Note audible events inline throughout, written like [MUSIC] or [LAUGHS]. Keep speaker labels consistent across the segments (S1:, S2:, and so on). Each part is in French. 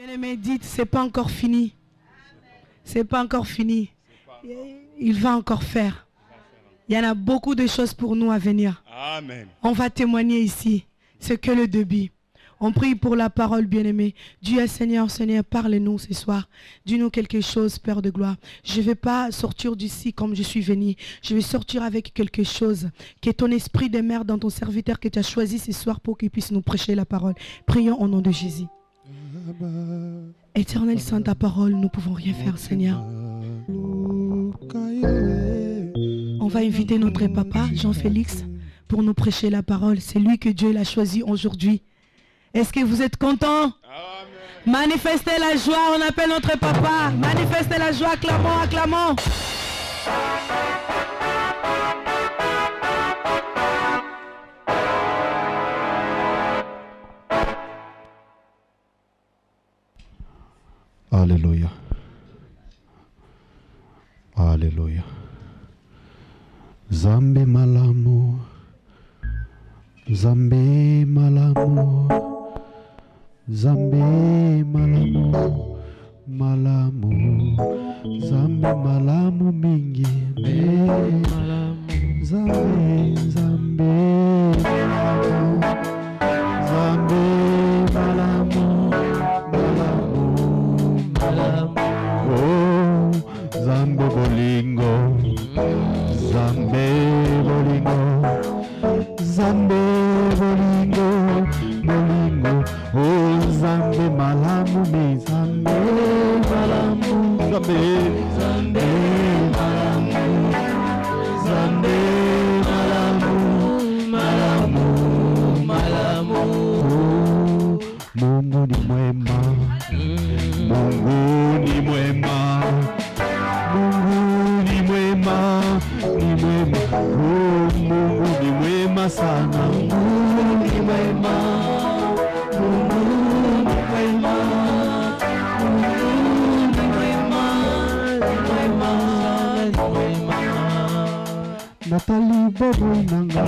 S1: Bien-aimé, dites, c'est pas encore fini. C'est pas encore fini. Il va encore faire. Il y en a beaucoup de choses pour nous à venir.
S2: Amen.
S1: On va témoigner ici. C'est que le début. On prie pour la parole, bien-aimé. Dieu, Seigneur, Seigneur, parle-nous ce soir. Dis-nous quelque chose, Père de gloire. Je ne vais pas sortir d'ici comme je suis venu. Je vais sortir avec quelque chose qui est ton esprit de mère dans ton serviteur que tu as choisi ce soir pour qu'il puisse nous prêcher la parole. Prions au nom de Jésus. Éternel Saint, ta parole, nous ne pouvons rien faire, Seigneur. On va inviter notre papa, Jean-Félix, pour nous prêcher la parole. C'est lui que Dieu l'a choisi aujourd'hui. Est-ce que vous êtes content Manifestez la joie, on appelle notre papa. Manifestez la joie, acclamons, acclamons.
S3: Hallelujah. Hallelujah. Zambi malamu. Zambi malamu. Zambi malamu. Malamu. Zambi malamu mingi. Be. Zambi, zambi. Malamu. Mungu ni mwema. Mungu ni mwema. Mungu ni mwema. Ni mwema. Oh, Mungu ni mwema sana. Mungu ni mwema. Natali bobo nanga.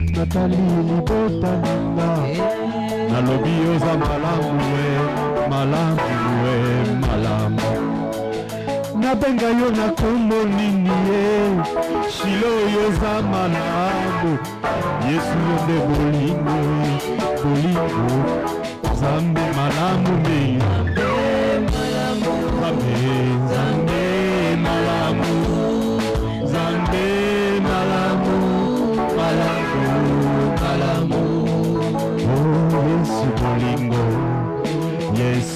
S3: Natali libota nanga. Nalobi oza malamu we malamu we malamu. Nabenga yo na kombo nini ye? Shilo oyo oza malamu. Yesu yo nde bolingo bolingo. Nzambe malamu me. Nzambe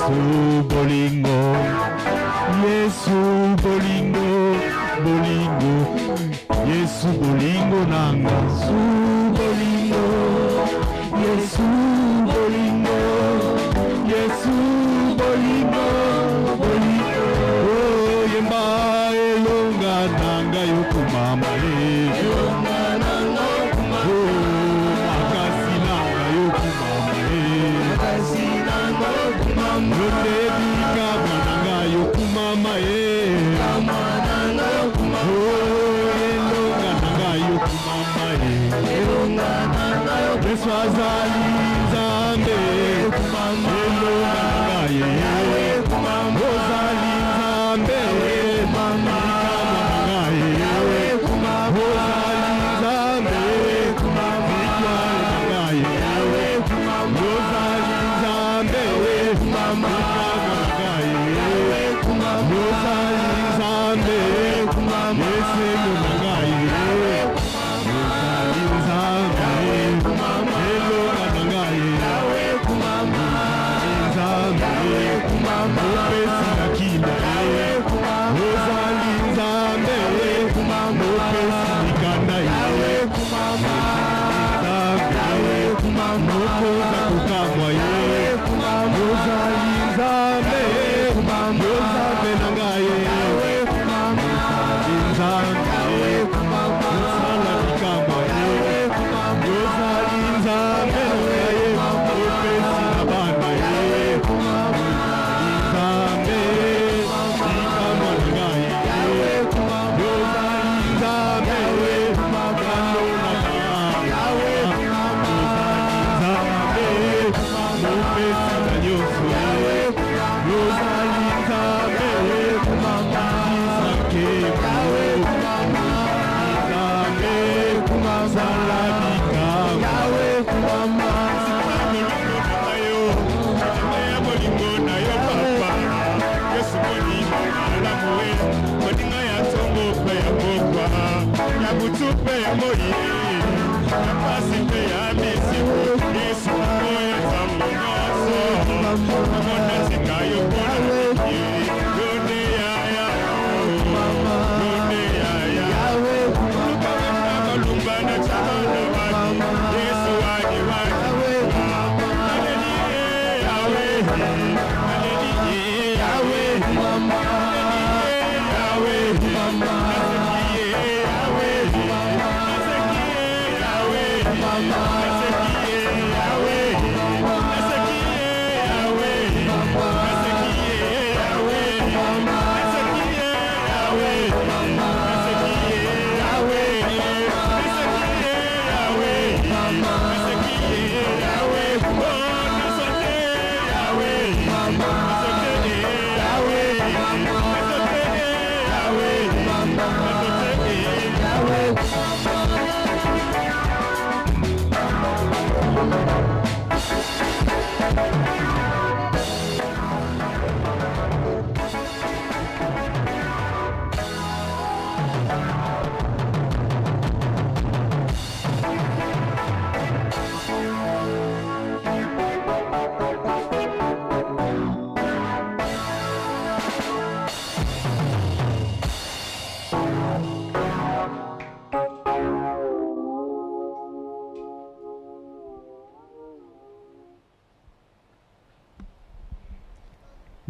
S3: 예수 보링고 예수 보링고 보링고 예수 보링고 난가 수 보링고 예수 보링고 예수 보링고 보링고 오 옌바에 용가 난가요 구마마리 Yokumama. Nzambe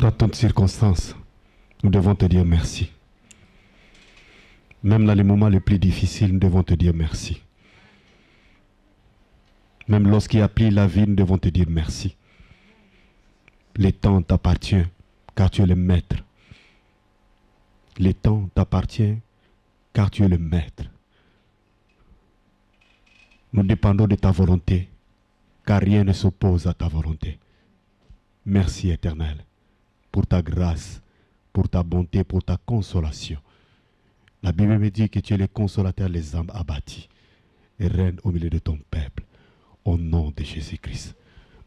S3: Dans toutes circonstances, nous devons te dire merci. Même dans les moments les plus difficiles, nous devons te dire merci. Même lorsqu'il y a pris la vie, nous devons te dire merci. Les temps t'appartiennent, car tu es le maître. Les temps t'appartiennent, car tu es le maître. Nous dépendons de ta volonté, car rien ne s'oppose à ta volonté. Merci éternel pour ta grâce, pour ta bonté, pour ta consolation. La Bible me dit que tu es le consolateur des âmes abattues et règne au milieu de ton peuple. Au nom de Jésus-Christ,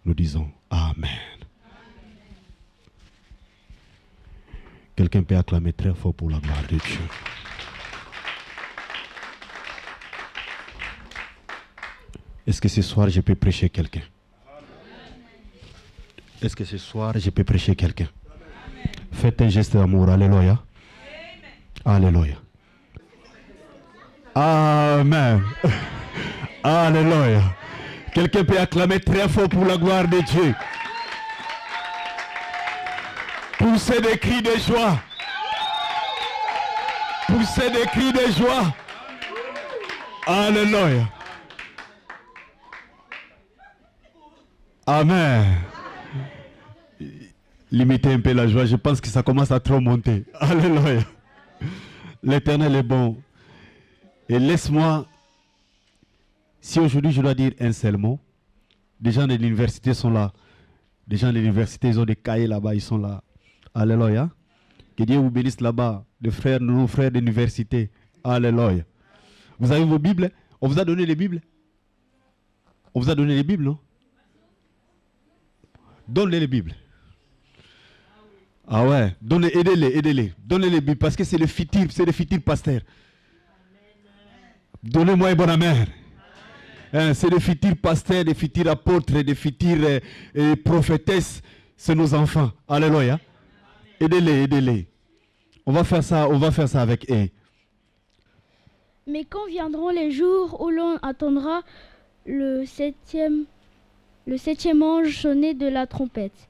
S3: nous disons Amen. Quelqu'un peut acclamer très fort pour la gloire de Dieu. Est-ce que ce soir je peux prêcher quelqu'un? Est-ce que ce soir je peux prêcher quelqu'un? Faites un geste d'amour. Alléluia. Alléluia. Amen. [LAUGHS] Alléluia. Quelqu'un peut acclamer très fort pour la gloire de Dieu. Poussez des cris de joie. Poussez des cris de joie. Alléluia. Amen. Limitez un peu la joie. Je pense que ça commence à trop monter. [LAUGHS] Alléluia. L'éternel est bon. Et laisse-moi, si aujourd'hui je dois dire un seul mot, des gens de l'université sont là. Des gens de l'université, ils ont des cahiers là-bas, ils sont là. Alléluia. Que Dieu vous bénisse là-bas, les frères, nos frères d'université. Alléluia. Vous avez vos Bibles? On vous a donné les Bibles? On vous a donné les Bibles, non? Donnez les Bibles. Ah ouais, donnez, aidez-les, aidez-les. Donnez les Bibles parce que c'est le futur, c'est le futur pasteur. Donnez-moi un bon amen. Hein, c'est le futur pasteur, les futurs apôtres, les futurs euh, euh, prophétesses. C'est nos enfants. Alléluia. Aidez-les, aidez-les. On va faire ça, on va faire ça avec eux.
S4: Mais quand viendront les jours où l'on attendra le septième, le septième ange sonner de la trompette,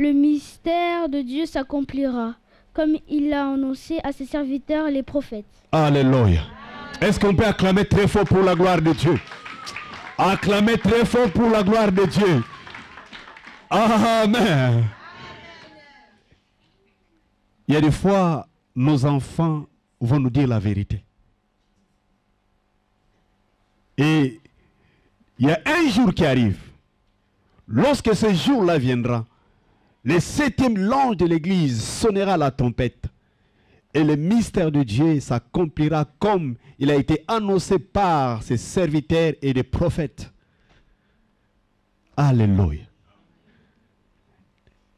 S4: le mystère de Dieu s'accomplira, comme il l'a annoncé à ses serviteurs les prophètes.
S3: Alléluia. Est-ce qu'on peut acclamer très fort pour la gloire de Dieu? Acclamer très fort pour la gloire de Dieu. Amen. Il y a des fois, nos enfants vont nous dire la vérité. Et il y a un jour qui arrive. Lorsque ce jour-là viendra, le septième l'ange de l'église sonnera la trompette. Et le mystère de Dieu s'accomplira comme il a été annoncé par ses serviteurs et des prophètes. Alléluia.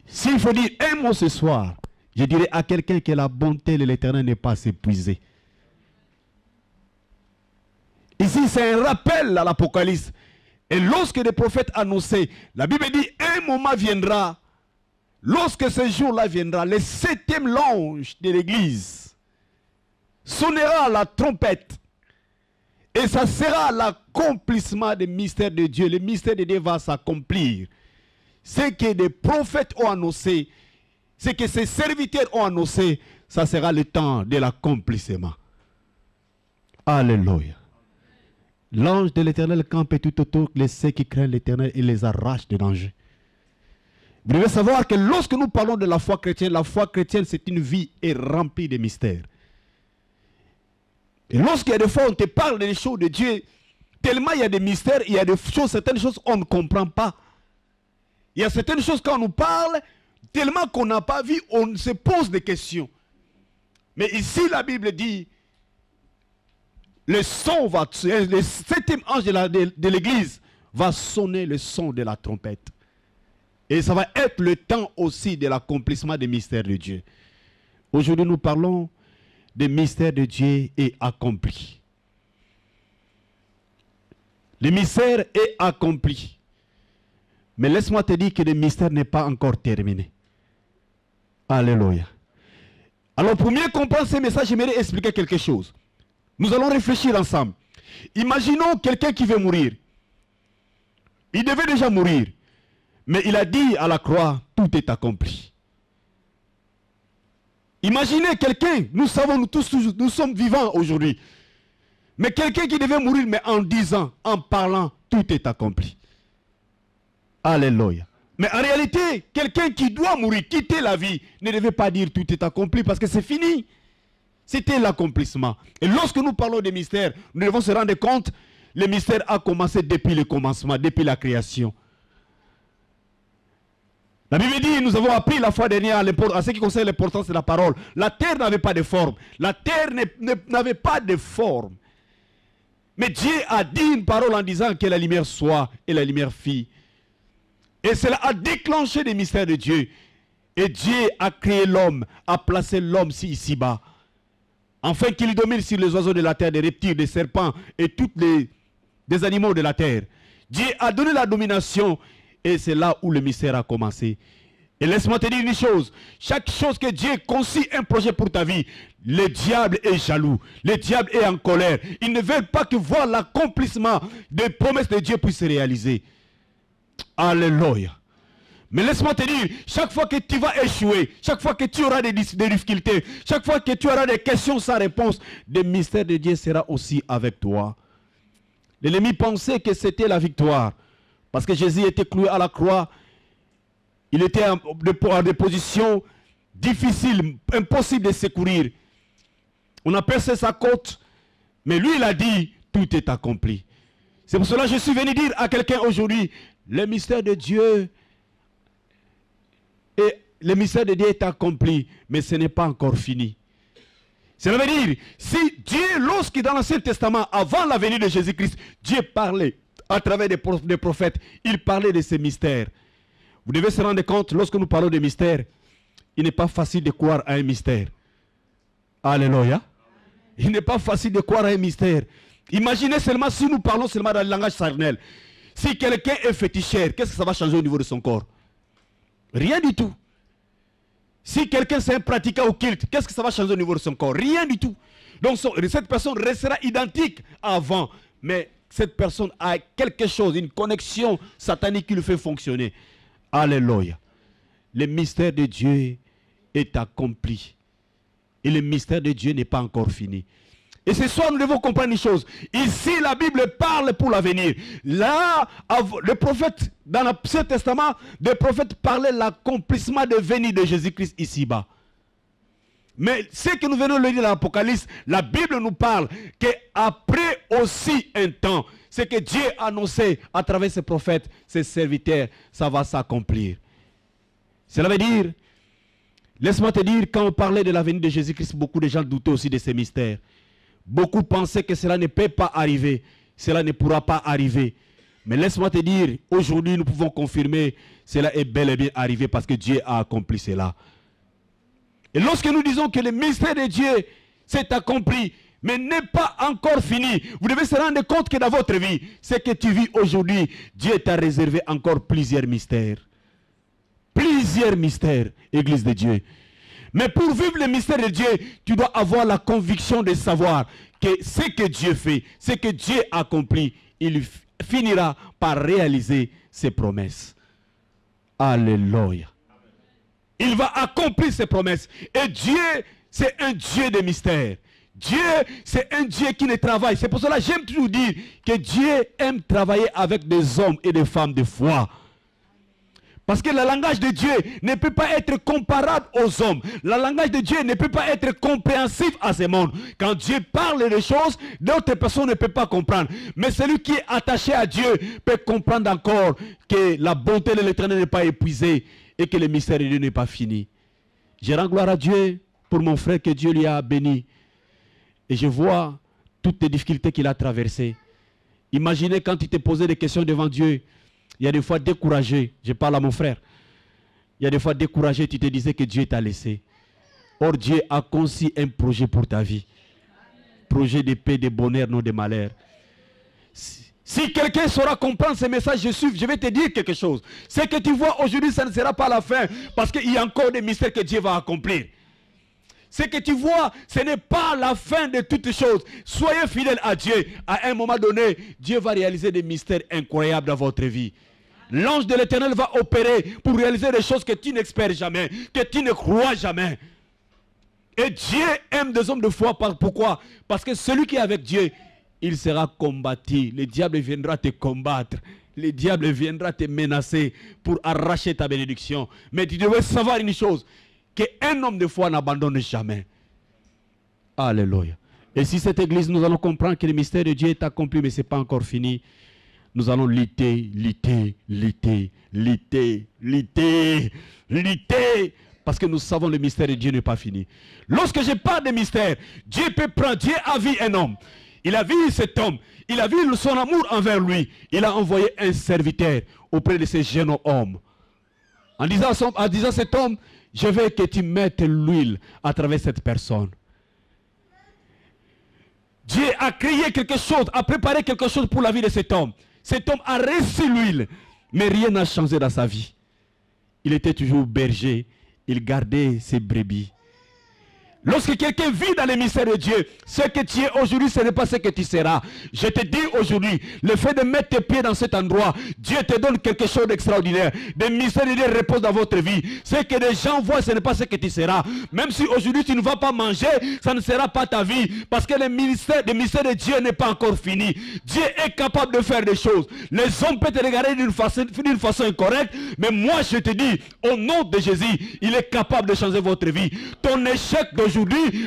S3: S'il faut dire un mot ce soir, je dirais à quelqu'un que la bonté de l'éternel n'est pas épuisée. Ici, c'est un rappel à l'Apocalypse. Et lorsque les prophètes annonçaient, la Bible dit, un moment viendra, lorsque ce jour-là viendra, le septième l'ange de l'Église sonnera la trompette. Et ça sera l'accomplissement des mystères de Dieu. Le mystère de Dieu va s'accomplir. Ce que les prophètes ont annoncé, ce que ses serviteurs ont annoncé, ça sera le temps de l'accomplissement. Alléluia. L'ange de l'éternel campe tout autour de ceux qui craignent l'éternel et les arrache des dangers. Vous devez savoir que lorsque nous parlons de la foi chrétienne, la foi chrétienne, c'est une vie remplie de mystères. Et lorsqu'il y a des fois, on te parle des choses de Dieu, tellement il y a des mystères, il y a des choses, certaines choses on ne comprend pas. Il y a certaines choses quand on nous parle, tellement qu'on n'a pas vu, on se pose des questions. Mais ici, la Bible dit, le son va, le septième ange de l'église va sonner le son de la trompette. Et ça va être le temps aussi de l'accomplissement des mystères de Dieu. Aujourd'hui, nous parlons des mystères de Dieu est accompli. Le mystère est accompli. Mais laisse-moi te dire que le mystère n'est pas encore terminé. Alléluia. Alors pour mieux comprendre ces messages, j'aimerais expliquer quelque chose. Nous allons réfléchir ensemble. Imaginons quelqu'un qui veut mourir. Il devait déjà mourir. Mais il a dit à la croix, tout est accompli. Imaginez quelqu'un, nous savons, nous tous, nous, sommes vivants aujourd'hui. Mais quelqu'un qui devait mourir, mais en disant, en parlant, tout est accompli. Alléluia. Mais en réalité, quelqu'un qui doit mourir, quitter la vie, ne devait pas dire tout est accompli parce que c'est fini. C'était l'accomplissement. Et lorsque nous parlons des mystères, nous devons se rendre compte, le mystère a commencé depuis le commencement, depuis la création. La Bible dit, nous avons appris la fois dernière à, ce qui concerne l'importance de la parole. La terre n'avait pas de forme. La terre n'avait pas de forme. Mais Dieu a dit une parole en disant que la lumière soit et la lumière fit. Et cela a déclenché les mystères de Dieu. Et Dieu a créé l'homme, a placé l'homme ici- ici-bas. Afin qu'il domine sur les oiseaux de la terre, des reptiles, des serpents et tous les animaux de la terre. Dieu a donné la domination et c'est là où le mystère a commencé. Et laisse-moi te dire une chose, chaque chose que Dieu conçut un projet pour ta vie, le diable est jaloux, le diable est en colère. Il ne veut pas que voir l'accomplissement des promesses de Dieu puisse se réaliser. Alléluia. Mais laisse-moi te dire, chaque fois que tu vas échouer, chaque fois que tu auras des, des difficultés, chaque fois que tu auras des questions sans réponse, le mystère de Dieu sera aussi avec toi. L'ennemi pensait que c'était la victoire. Parce que Jésus était cloué à la croix. Il était en, de- en des positions difficiles, impossibles de secourir. On a percé sa côte. Mais lui, il a dit, tout est accompli. C'est pour cela que je suis venu dire à quelqu'un aujourd'hui, le mystère de Dieu et le mystère de Dieu est accompli, mais ce n'est pas encore fini. Cela veut dire, si Dieu, lorsque dans l'Ancien Testament, avant la venue de Jésus-Christ, Dieu parlait à travers des, pro- des prophètes, il parlait de ces mystères. Vous devez se rendre compte, lorsque nous parlons de mystères, il n'est pas facile de croire à un mystère. Alléluia. Il n'est pas facile de croire à un mystère. Imaginez seulement si nous parlons seulement dans le langage charnel. Si quelqu'un est féticheur, qu'est-ce que ça va changer au niveau de son corps? Rien du tout. Si quelqu'un c'est un pratiquant au culte, qu'est-ce que ça va changer au niveau de son corps? Rien du tout. Donc cette personne restera identique avant. Mais cette personne a quelque chose, une connexion satanique qui le fait fonctionner. Alléluia. Le mystère de Dieu est accompli. Et le mystère de Dieu n'est pas encore fini. Et ce soir, nous devons comprendre une chose. Ici, la Bible parle pour l'avenir. Là, le prophète, dans l'Ancien Testament, le prophète parlait l'accomplissement de venir de Jésus-Christ ici-bas. Mais ce que nous venons de lire dans l'Apocalypse, la Bible nous parle qu'après aussi un temps, ce que Dieu a annoncé à travers ses prophètes, ses serviteurs, ça va s'accomplir. Cela veut dire, laisse-moi te dire, quand on parlait de la venue de Jésus-Christ, beaucoup de gens doutaient aussi de ces mystères. Beaucoup pensaient que cela ne peut pas arriver, cela ne pourra pas arriver. Mais laisse-moi te dire, aujourd'hui nous pouvons confirmer, cela est bel et bien arrivé parce que Dieu a accompli cela. Et lorsque nous disons que le mystère de Dieu s'est accompli, mais n'est pas encore fini. Vous devez se rendre compte que dans votre vie, ce que tu vis aujourd'hui, Dieu t'a réservé encore plusieurs mystères. Plusieurs mystères, Église de Dieu. Mais pour vivre le mystère de Dieu, tu dois avoir la conviction de savoir que ce que Dieu fait, ce que Dieu accomplit, il finira par réaliser ses promesses. Alléluia. Il va accomplir ses promesses. Et Dieu, c'est un Dieu de mystère. Dieu, c'est un Dieu qui ne travaille. C'est pour cela que j'aime toujours dire que Dieu aime travailler avec des hommes et des femmes de foi. Parce que le langage de Dieu ne peut pas être comparable aux hommes. Le langage de Dieu ne peut pas être compréhensif à ce monde. Quand Dieu parle des choses, d'autres personnes ne peuvent pas comprendre. Mais celui qui est attaché à Dieu peut comprendre encore que la bonté de l'éternel n'est pas épuisée et que le mystère de Dieu n'est pas fini. Je rends gloire à Dieu pour mon frère que Dieu lui a béni. Et je vois toutes les difficultés qu'il a traversées. Imaginez quand tu t'es posé des questions devant Dieu. Il y a des fois découragé. Je parle à mon frère. Il y a des fois découragé, tu te disais que Dieu t'a laissé. Or, Dieu a conçu un projet pour ta vie. Projet de paix, de bonheur, non de malheur. Si, quelqu'un saura comprendre ce message, je, suis, je vais te dire quelque chose. Ce que tu vois aujourd'hui, ça ne sera pas la fin. Parce qu'il y a encore des mystères que Dieu va accomplir. Ce que tu vois, ce n'est pas la fin de toutes choses. Soyez fidèles à Dieu. À un moment donné, Dieu va réaliser des mystères incroyables dans votre vie. L'ange de l'éternel va opérer pour réaliser des choses que tu n'espères jamais, que tu ne crois jamais. Et Dieu aime des hommes de foi. Pourquoi? Parce que celui qui est avec Dieu, il sera combattu. Le diable viendra te combattre. Le diable viendra te menacer pour arracher ta bénédiction. Mais tu devais savoir une chose, qu'un homme de foi n'abandonne jamais. Alléluia. Et si cette église, nous allons comprendre que le mystère de Dieu est accompli, mais ce n'est pas encore fini, nous allons lutter, lutter, lutter, lutter, lutter, lutter, parce que nous savons le mystère de Dieu n'est pas fini. Lorsque je parle de mystère, Dieu peut prendre, Dieu a vu un homme. Il a vu cet homme. Il a vu son amour envers lui. Il a envoyé un serviteur auprès de ce jeune homme. En disant, à disant cet homme, je veux que tu mettes l'huile à travers cette personne. Dieu a créé quelque chose, a préparé quelque chose pour la vie de cet homme. Cet homme a reçu l'huile, mais rien n'a changé dans sa vie. Il était toujours berger, il gardait ses brebis. Lorsque quelqu'un vit dans le mystère de Dieu, ce que tu es aujourd'hui, ce n'est pas ce que tu seras. Je te dis aujourd'hui, le fait de mettre tes pieds dans cet endroit, Dieu te donne quelque chose d'extraordinaire. Des mystères de Dieu reposent dans votre vie. Ce que les gens voient, ce n'est pas ce que tu seras. Même si aujourd'hui tu ne vas pas manger, ça ne sera pas ta vie. Parce que le mystère, de Dieu n'est pas encore fini. Dieu est capable de faire des choses. Les hommes peuvent te regarder d'une façon, façon incorrecte, mais moi je te dis, au nom de Jésus, il est capable de changer votre vie. Ton échec d'aujourd'hui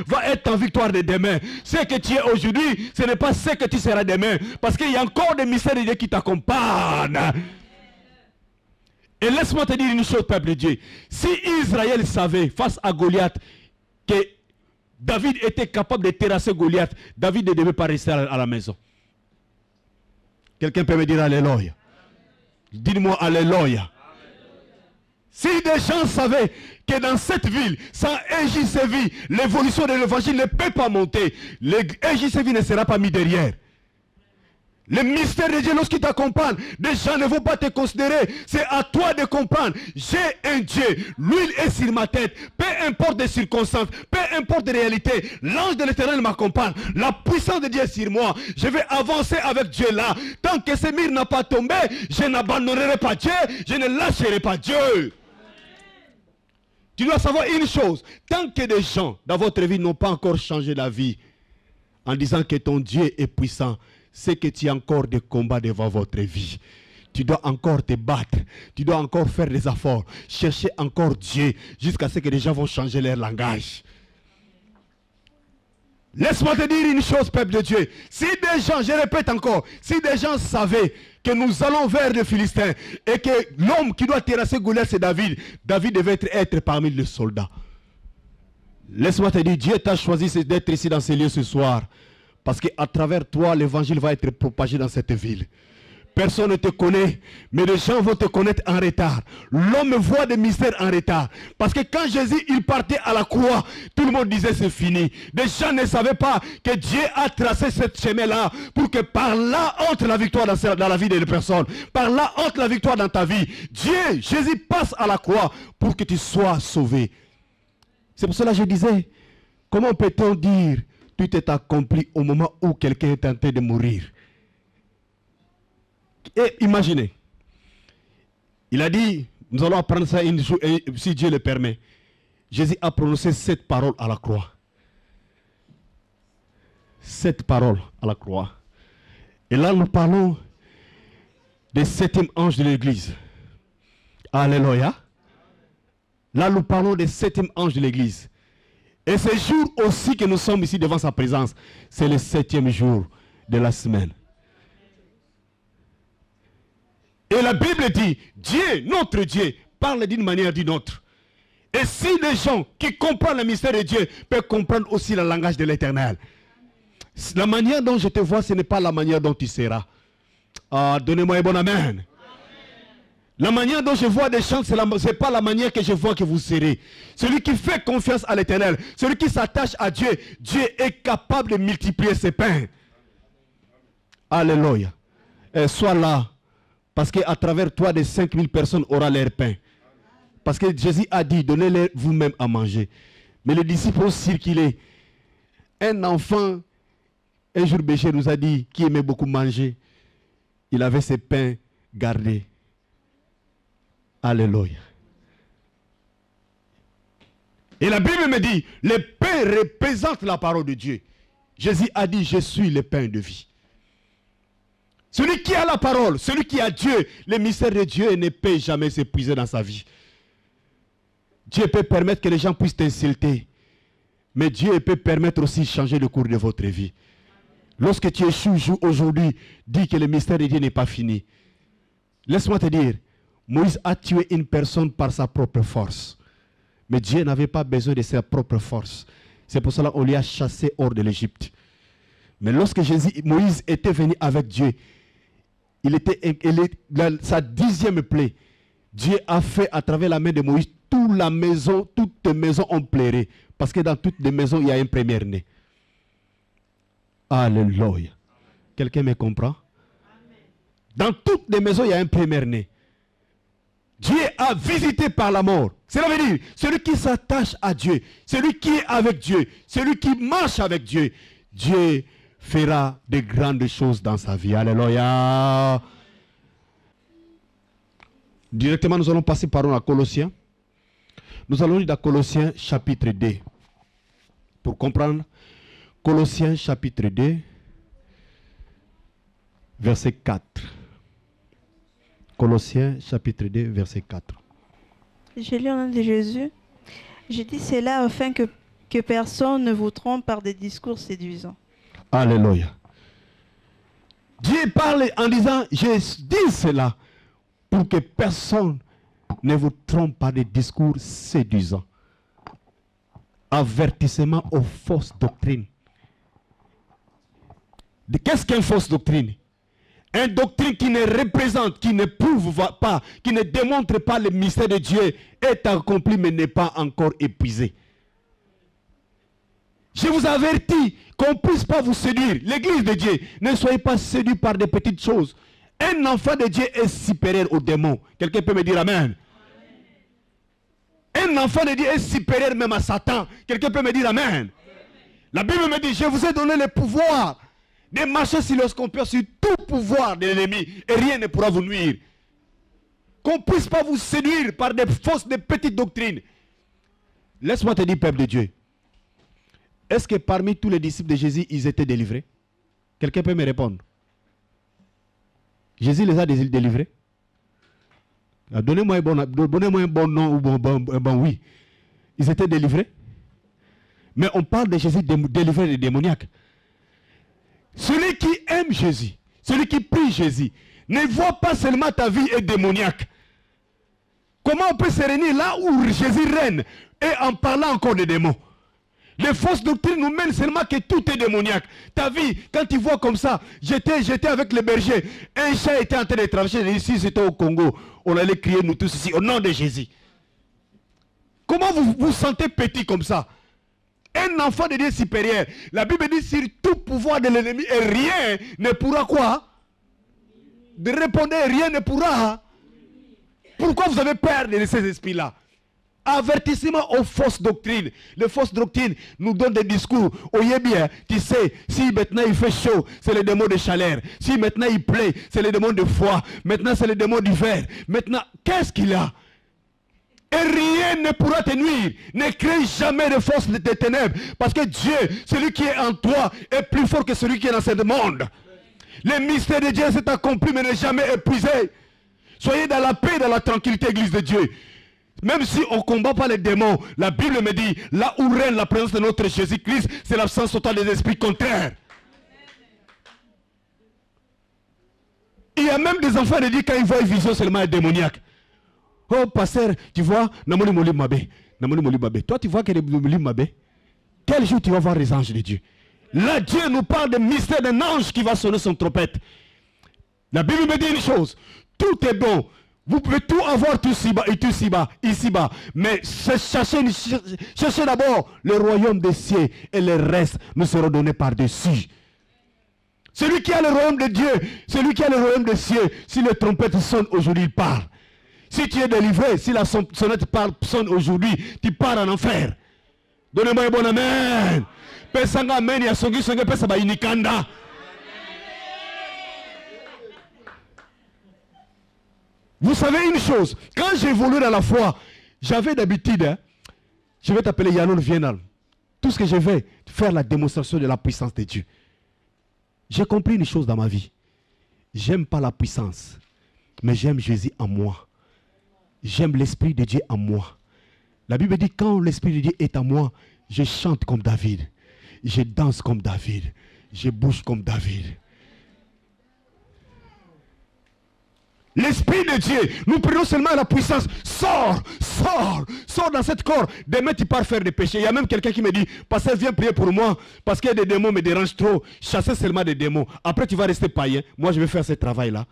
S3: va être en victoire de demain. Ce que tu es aujourd'hui, ce n'est pas ce que tu seras demain. Parce qu'il y a encore des mystères de Dieu qui t'accompagnent. Et laisse-moi te dire une chose, peuple de Dieu. Si Israël savait, face à Goliath, que David était capable de terrasser Goliath, David ne devait pas rester à la maison. Quelqu'un peut me dire Alléluia. Dis-moi Alléluia. Si des gens savaient que dans cette ville, sans EJCV, l'évolution de l'évangile ne peut pas monter, EJCV ne sera pas mis derrière. Le mystère de Dieu, lorsqu'il t'accompagne, des gens ne vont pas te considérer. C'est à toi de comprendre. J'ai un Dieu. L'huile est sur ma tête. Peu importe les circonstances, peu importe les réalités. L'ange de l'éternel m'accompagne. La puissance de Dieu est sur moi. Je vais avancer avec Dieu là. Tant que ce mur n'a pas tombé, je n'abandonnerai pas Dieu. Je ne lâcherai pas Dieu. Tu dois savoir une chose. Tant que des gens dans votre vie n'ont pas encore changé la vie en disant que ton Dieu est puissant, c'est que tu as encore des combats devant votre vie. Tu dois encore te battre. Tu dois encore faire des efforts. Chercher encore Dieu jusqu'à ce que les gens vont changer leur langage. Laisse-moi te dire une chose, peuple de Dieu. Si des gens, je répète encore, si des gens savaient que nous allons vers les Philistins et que l'homme qui doit terrasser Goliath, c'est David, David devait être, parmi les soldats. Laisse-moi te dire, Dieu t'a choisi d'être ici dans ces lieux ce soir. Parce qu'à travers toi, l'évangile va être propagé dans cette ville. Personne ne te connaît, mais les gens vont te connaître en retard. L'homme voit des mystères en retard. Parce que quand Jésus il partait à la croix, tout le monde disait c'est fini. Les gens ne savaient pas que Dieu a tracé ce chemin-là pour que par là entre la victoire dans, dans la vie des personnes. Par là entre la victoire dans ta vie. Dieu, Jésus passe à la croix pour que tu sois sauvé. C'est pour cela que je disais, comment peut-on dire tout est accompli au moment où quelqu'un est tenté de mourir? Et imaginez, il a dit, nous allons apprendre ça si Dieu le permet. Jésus a prononcé cette parole à la croix. Cette parole à la croix. Et là, nous parlons des septième ange de l'église. Alléluia. Là, nous parlons des septième ange de l'église. Et ce jour aussi que nous sommes ici devant sa présence, c'est le septième jour de la semaine. Et la Bible dit, Dieu, notre Dieu, parle d'une manière ou d'une autre. Et si les gens qui comprennent le mystère de Dieu peuvent comprendre aussi le langage de l'éternel, la manière dont je te vois, ce n'est pas la manière dont tu seras. Ah, donnez-moi un bon amen. La manière dont je vois des gens, ce n'est pas la manière que je vois que vous serez. Celui qui fait confiance à l'éternel, celui qui s'attache à Dieu, Dieu est capable de multiplier ses pains. Alléluia. Sois là parce qu'à travers toi, des 5000 personnes auront leur pain. Parce que Jésus a dit, donnez-leur vous-même à manger. Mais les disciples ont circulé. Un enfant, un jour Béché nous a dit, qui aimait beaucoup manger, il avait ses pains gardés. Alléluia. Et la Bible me dit, le pain représente la parole de Dieu. Jésus a dit, je suis le pain de vie. Celui qui a la parole, celui qui a Dieu, le mystère de Dieu ne peut jamais s'épuiser dans sa vie. Dieu peut permettre que les gens puissent t'insulter. Mais Dieu peut permettre aussi de changer le cours de votre vie. Lorsque tu échoues aujourd'hui, dis que le mystère de Dieu n'est pas fini. Laisse-moi te dire, Moïse a tué une personne par sa propre force. Mais Dieu n'avait pas besoin de sa propre force. C'est pour cela qu'on lui a chassé hors de l'Égypte. Mais lorsque Moïse était venu avec Dieu, il était, sa dixième plaie. Dieu a fait à travers la main de Moïse, toute la maison, toutes les maisons ont pleuré. Parce que dans toutes les maisons, il y a un premier-né. Alléluia. Quelqu'un me comprend? Dans toutes les maisons, il y a un premier-né. Dieu a visité par la mort. Cela veut dire, celui qui s'attache à Dieu, celui qui est avec Dieu, celui qui marche avec Dieu, Dieu fera de grandes choses dans sa vie. Alléluia. Directement, nous allons passer par à Colossiens. Nous allons lire dans Colossiens chapitre 2. Pour comprendre, Colossiens chapitre 2, verset 4. Colossiens chapitre 2, verset 4.
S5: J'ai lu au nom de Jésus. J'ai dit cela afin que, que personne ne vous trompe par des discours séduisants.
S3: Alléluia. Dieu parle en disant, je dis cela pour que personne ne vous trompe par des discours séduisants. Avertissement aux fausses doctrines. Qu'est-ce qu'une fausse doctrine? Une doctrine qui ne représente, qui ne prouve pas, qui ne démontre pas le mystère de Dieu est accompli mais n'est pas encore épuisé. Je vous avertis qu'on ne puisse pas vous séduire. L'église de Dieu, ne soyez pas séduits par des petites choses. Un enfant de Dieu est supérieur aux démons. Quelqu'un peut me dire Amen? Un enfant de Dieu est supérieur même à Satan. Quelqu'un peut me dire Amen? La Bible me dit, je vous ai donné le pouvoir de marcher sur le scorpion, sur tout pouvoir de l'ennemi, et rien ne pourra vous nuire. Qu'on ne puisse pas vous séduire par des fausses, des petites doctrines. Laisse-moi te dire, peuple de Dieu, est-ce que parmi tous les disciples de Jésus, ils étaient délivrés? Quelqu'un peut me répondre? Jésus les a délivrés? Ah, Donnez-moi un, bon, un bon nom ou un bon, oui. Ils étaient délivrés? Mais on parle de Jésus délivré des démoniaques. Celui qui aime Jésus, celui qui prie Jésus, ne voit pas seulement ta vie est démoniaque. Comment on peut se réunir là où Jésus règne et en parlant encore des démons? Les fausses doctrines nous mènent seulement que tout est démoniaque. Ta vie, quand tu vois comme ça, j'étais, avec les bergers. Un chat était en train de traverser. Ici, c'était au Congo. On allait crier, nous tous ici, au nom de Jésus. Comment vous vous sentez petit comme ça? Un enfant de Dieu supérieur. La Bible dit sur tout pouvoir de l'ennemi et rien ne pourra quoi? De répondre, rien ne pourra. Pourquoi vous avez peur de ces esprits-là? Avertissement aux fausses doctrines. Les fausses doctrines nous donnent des discours. Oyez bien, tu sais, si maintenant il fait chaud, c'est le démon de chaleur. Si maintenant il plaît, c'est le démon de froid. Maintenant c'est le démon d'hiver. Maintenant, qu'est-ce qu'il a? Et rien ne pourra te nuire. Ne crée jamais de force de ténèbres. Parce que Dieu, celui qui est en toi, est plus fort que celui qui est dans ce monde. Le mystère de Dieu s'est accompli mais n'est jamais épuisé. Soyez dans la paix, dans la tranquillité, Église de Dieu. Même si on ne combat pas les démons, la Bible me dit, là où règne la présence de notre Jésus-Christ, c'est l'absence totale des esprits contraires. Il y a même des enfants de Dieu quand ils voient une vision seulement démoniaque. Oh, pasteur, tu vois, Namoni Moli Mabé. Namoni Moli Mabé. Toi, tu vois que Moli Mabé. Quel jour tu vas voir les anges de Dieu? Là, Dieu nous parle du mystère d'un ange qui va sonner son trompette. La Bible me dit une chose. Tout est bon. Vous pouvez tout avoir tout ici-bas tout ici-bas, ici-bas. Mais cherchez, d'abord le royaume des cieux et le reste nous seront donnés par-dessus. Celui qui a le royaume de Dieu, celui qui a le royaume des cieux, si le trompette sonne aujourd'hui, il part. Si tu es délivré, si la sonnette sonne aujourd'hui, tu pars en enfer. Donnez-moi un bon amen. Pesanga amen, ya songi songi pesa ba inikanda. Vous savez une chose, quand j'évolue dans la foi, j'avais d'habitude, hein, je vais t'appeler Yannon Vienal. Tout ce que je vais, faire la démonstration de la puissance de Dieu. J'ai compris une chose dans ma vie. J'aime pas la puissance, mais j'aime Jésus en moi. J'aime l'Esprit de Dieu en moi. La Bible dit, quand l'Esprit de Dieu est en moi, je chante comme David. Je danse comme David. Je bouge comme David. L'Esprit de Dieu, nous prenons seulement la puissance. Sors, sors, sors dans cette corps. Demain, tu pars faire des péchés. Il y a même quelqu'un qui me dit, Pasteur, viens prier pour moi, parce que des démons me dérangent trop. Chasser seulement des démons. Après, tu vas rester païen. Moi, je vais faire ce travail-là.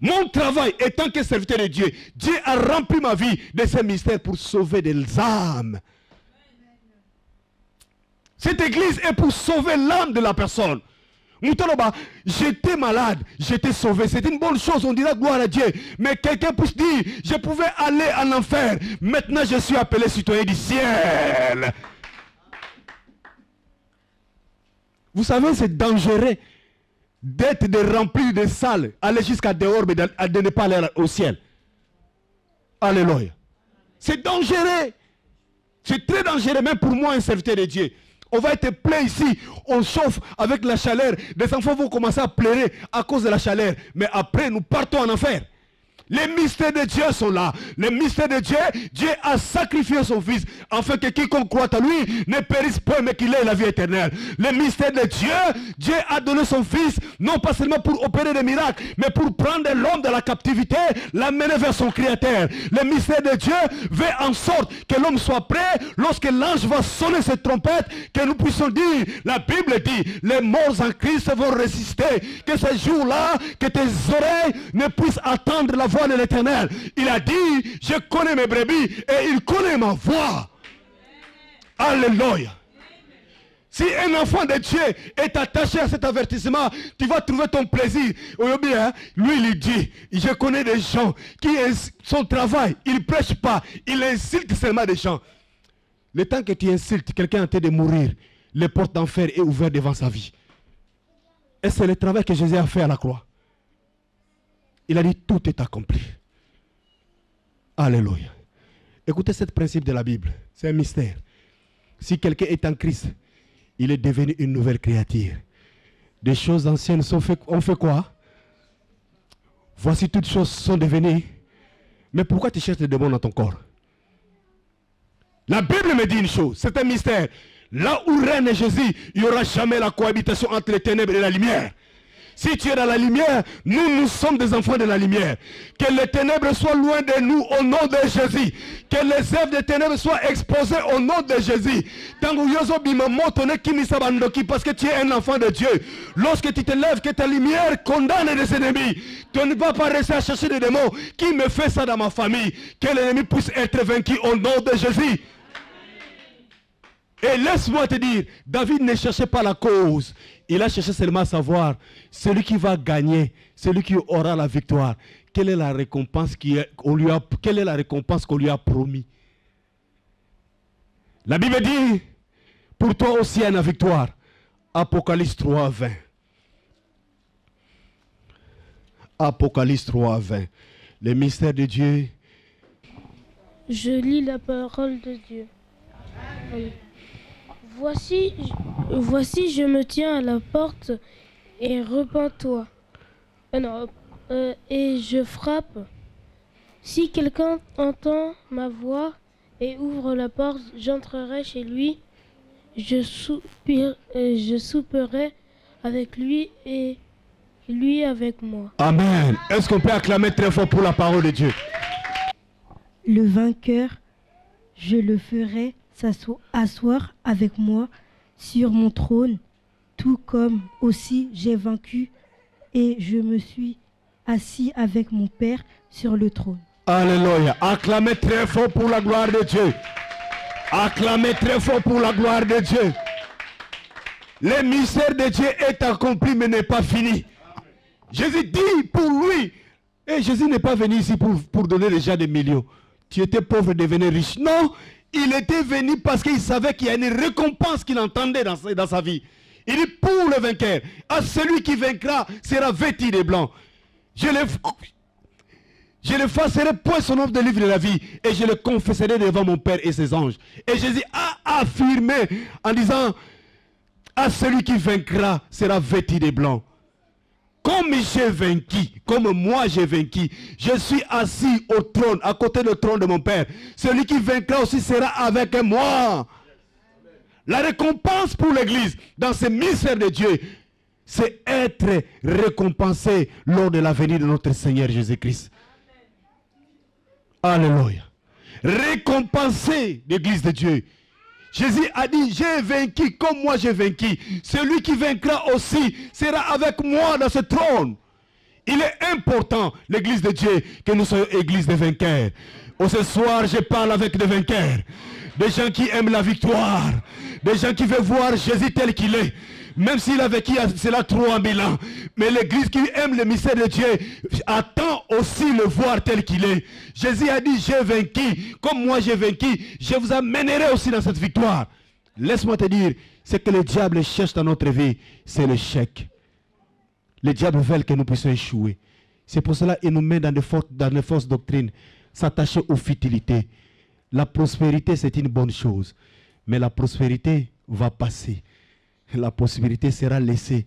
S3: Mon travail étant que serviteur de Dieu, Dieu a rempli ma vie de ses mystères pour sauver des âmes. Cette église est pour sauver l'âme de la personne. Moutaloba, j'étais malade, j'étais sauvé. C'est une bonne chose, on dira gloire à Dieu. Mais quelqu'un puisse dire, je pouvais aller en enfer. Maintenant, je suis appelé citoyen du ciel. Vous savez, c'est dangereux d'être de remplir de salles, aller jusqu'à dehors, mais de ne pas aller au ciel. Alléluia. C'est dangereux. C'est très dangereux, même pour moi, un serviteur de Dieu. On va être plein ici. On chauffe avec la chaleur. Les enfants vont commencer à pleurer à cause de la chaleur. Mais après, nous partons en enfer. Les mystères de Dieu sont là. Les mystères de Dieu, Dieu a sacrifié son Fils afin que quiconque croit à lui ne périsse pas mais qu'il ait la vie éternelle. Les mystères de Dieu, Dieu a donné son Fils non pas seulement pour opérer des miracles, mais pour prendre l'homme de la captivité, l'amener vers son Créateur. Le mystère de Dieu veut en sorte que l'homme soit prêt lorsque l'ange va sonner cette trompette, que nous puissions dire, la Bible dit, les morts en Christ vont résister. Que ce jour-là, que tes oreilles ne puissent attendre la voix l'éternel. Il a dit, je connais mes brebis et il connaît ma voix. Alléluia. Si un enfant de Dieu est attaché à cet avertissement, tu vas trouver ton plaisir. Lui, il dit, je connais des gens qui, son travail, il prêche pas, il insulte seulement des gens. Le temps que tu insultes quelqu'un en train de mourir, les portes d'enfer est ouverte devant sa vie. Et c'est le travail que Jésus a fait à la croix. Il a dit, tout est accompli. Alléluia. Écoutez ce principe de la Bible. C'est un mystère. Si quelqu'un est en Christ, il est devenu une nouvelle créature. Des choses anciennes sont fait, on fait quoi? Voici toutes choses sont devenues. Mais pourquoi tu cherches des démons dans ton corps? La Bible me dit une chose, c'est un mystère. Là où règne Jésus, il n'y aura jamais la cohabitation entre les ténèbres et la lumière. Si tu es dans la lumière, nous, nous sommes des enfants de la lumière. Que les ténèbres soient loin de nous au nom de Jésus. Que les œuvres des ténèbres soient exposées au nom de Jésus. Parce que tu es un enfant de Dieu. Lorsque tu te lèves, que ta lumière condamne les ennemis. Tu ne vas pas rester à chercher des démons. Qui me fait ça dans ma famille? Que l'ennemi puisse être vaincu au nom de Jésus. Et laisse-moi te dire, David ne cherchait pas la cause. Il a cherché seulement à savoir celui qui va gagner, celui qui aura la victoire. Quelle est la récompense qu'on lui a, quelle est la récompense qu'on lui a promis? La Bible dit, pour toi aussi il y a victoire. Apocalypse 3, 20. Apocalypse 3, 20. Les mystères de Dieu.
S6: Je lis la parole de Dieu. Voici, voici, je me tiens à la porte et repens-toi. Euh, euh, et je frappe. Si quelqu'un entend ma voix et ouvre la porte, j'entrerai chez lui. Je, soupire, euh, je souperai avec lui et lui avec moi.
S3: Amen. Est-ce qu'on peut acclamer très fort pour la parole de Dieu?
S7: Le vainqueur, je le ferai s'asseoir avec moi sur mon trône, tout comme aussi j'ai vaincu et je me suis assis avec mon Père sur le trône.
S3: Alléluia. Acclamez très fort pour la gloire de Dieu. Acclamez très fort pour la gloire de Dieu. Le mystère de Dieu est accompli mais n'est pas fini. Jésus dit pour lui, et Jésus n'est pas venu ici pour, donner déjà des millions. Tu étais pauvre, devenir riche. Non, il était venu parce qu'il savait qu'il y a une récompense qu'il entendait dans, sa vie. Il dit pour le vainqueur, à celui qui vaincra sera vêtu de blanc. Je le, je le fasserai point son nom de livre de la vie et je le confesserai devant mon Père et ses anges. Et Jésus a affirmé en disant, à celui qui vaincra sera vêtu de blanc. Comme j'ai vaincu, comme moi j'ai vaincu, je suis assis au trône, à côté du trône de mon Père. Celui qui vaincra aussi sera avec moi. La récompense pour l'Église dans ce mystère de Dieu, c'est être récompensé lors de la venue de notre Seigneur Jésus-Christ. Alléluia. Récompenser l'Église de Dieu. Jésus a dit, j'ai vaincu comme moi j'ai vaincu. Celui qui vaincra aussi sera avec moi dans ce trône. Il est important, l'église de Dieu, que nous soyons église de vainqueurs. Oh, ce soir, je parle avec des vainqueurs. Des gens qui aiment la victoire. Des gens qui veulent voir Jésus tel qu'il est. Même s'il a vécu cela 3000 ans. Mais l'église qui aime le mystère de Dieu attend aussi le voir tel qu'il est. Jésus a dit, j'ai vaincu. Comme moi j'ai vaincu, je vous amènerai aussi dans cette victoire. Laisse-moi te dire, ce que le diable cherche dans notre vie, c'est l'échec. Le diable veut que nous puissions échouer. C'est pour cela qu'il nous met dans de, fausses doctrines, s'attacher aux futilités. La prospérité, c'est une bonne chose. Mais la prospérité va passer la possibilité sera laissée.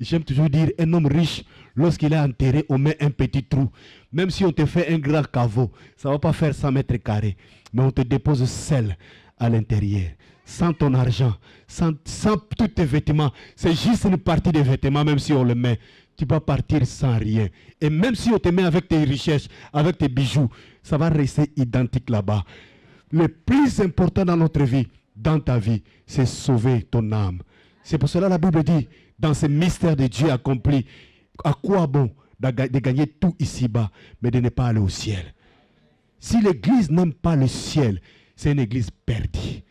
S3: J'aime toujours dire, un homme riche, lorsqu'il est enterré, on met un petit trou. Même si on te fait un grand caveau, ça ne va pas faire 100 mètres carrés. Mais on te dépose seul à l'intérieur. Sans ton argent, sans, sans tous tes vêtements. C'est juste une partie des vêtements, même si on le met. Tu vas partir sans rien. Et même si on te met avec tes richesses, avec tes bijoux, ça va rester identique là-bas. Le plus important dans notre vie, dans ta vie, c'est sauver ton âme. C'est pour cela que la Bible dit, dans ce mystère de Dieu accompli, à quoi bon de gagner tout ici-bas, mais de ne pas aller au ciel? Si l'Église n'aime pas le ciel, c'est une Église perdue.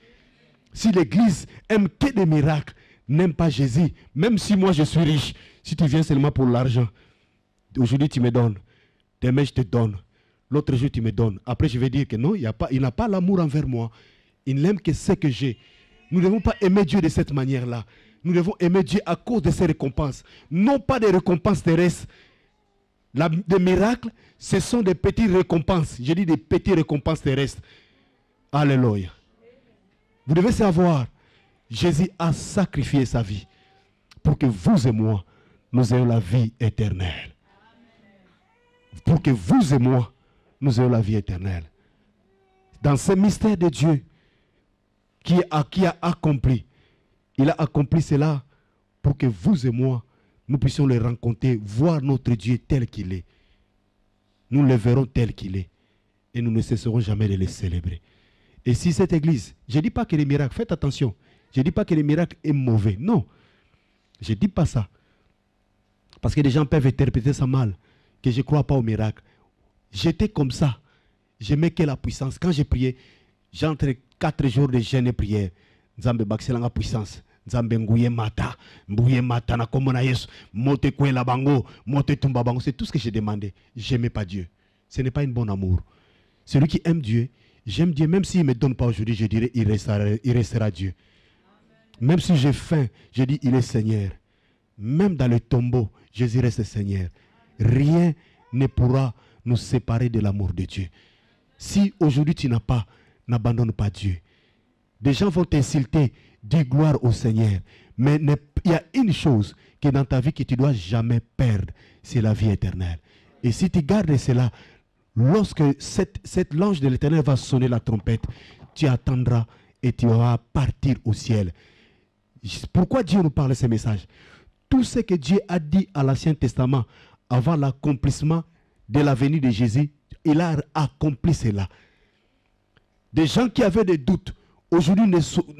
S3: Si l'Église aime que des miracles, n'aime pas Jésus, même si moi je suis riche, si tu viens seulement pour l'argent, aujourd'hui tu me donnes, demain je te donne, l'autre jour tu me donnes. Après je vais dire que non, il n'a pas, pas l'amour envers moi. Il n'aime que ce que j'ai. Nous ne devons pas aimer Dieu de cette manière-là. Nous devons aimer Dieu à cause de ses récompenses. Non pas des récompenses terrestres. La, des miracles, ce sont des petites récompenses. Je dis des petites récompenses terrestres. Alléluia. Vous devez savoir, Jésus a sacrifié sa vie pour que vous et moi, nous ayons la vie éternelle. Pour que vous et moi, nous ayons la vie éternelle. Dans ce mystère de Dieu, qui a, qui a accompli. Il a accompli cela pour que vous et moi, nous puissions le rencontrer, voir notre Dieu tel qu'il est. Nous le verrons tel qu'il est. Et nous ne cesserons jamais de le célébrer. Et si cette église, je ne dis pas que les miracles, faites attention, je ne dis pas que les miracles est mauvais. Non. Je ne dis pas ça. Parce que des gens peuvent interpréter ça mal, que je ne crois pas aux miracles. J'étais comme ça. J'aimais que la puissance. Quand j'ai prié, j'entrais quatre jours de jeûne et prière. Nzambe puissance. Nzambe mata, mata na komona Yesu, mote kwela bango. C'est tout ce que j'ai demandé. J'aimais pas Dieu. Ce n'est pas un bon amour. Celui qui aime Dieu, j'aime Dieu. Même s'il ne me donne pas aujourd'hui, je dirais, il restera, il restera Dieu. Même si j'ai faim, je dis, il est Seigneur. Même dans le tombeau, Jésus reste Seigneur. Rien ne pourra nous séparer de l'amour de Dieu. Si aujourd'hui tu n'as pas, n'abandonne pas Dieu. Des gens vont t'insulter, dis gloire au Seigneur. Mais il y a une chose que dans ta vie que tu dois jamais perdre, c'est la vie éternelle. Et si tu gardes cela, lorsque cette, cette de l'éternel va sonner la trompette, tu attendras et tu vas partir au ciel. Pourquoi Dieu nous parle ces messages? Tout ce que Dieu a dit à l'Ancien Testament avant l'accomplissement de la venue de Jésus, il a accompli cela. Des gens qui avaient des doutes, aujourd'hui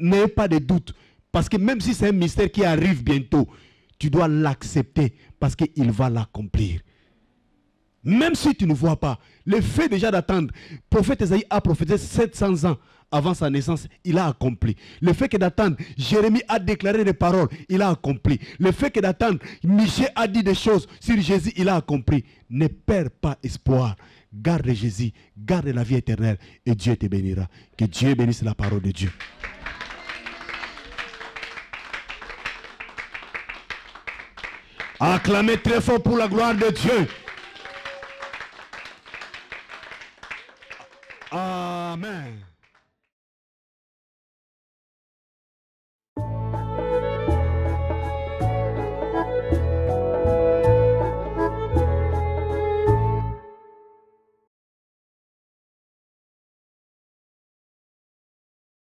S3: n'ayez pas de doutes. Parce que même si c'est un mystère qui arrive bientôt, tu dois l'accepter parce qu'il va l'accomplir. Même si tu ne vois pas, le fait déjà d'attendre, prophète Esaïe a prophétisé 700 ans avant sa naissance, il a accompli. Le fait que d'attendre, Jérémie a déclaré des paroles, il a accompli. Le fait que d'attendre, Michel a dit des choses sur Jésus, il a accompli. Ne perds pas espoir. Garde Jésus, garde la vie éternelle et Dieu te bénira. Que Dieu bénisse la parole de Dieu. Acclamez très fort pour la gloire de Dieu. Amen.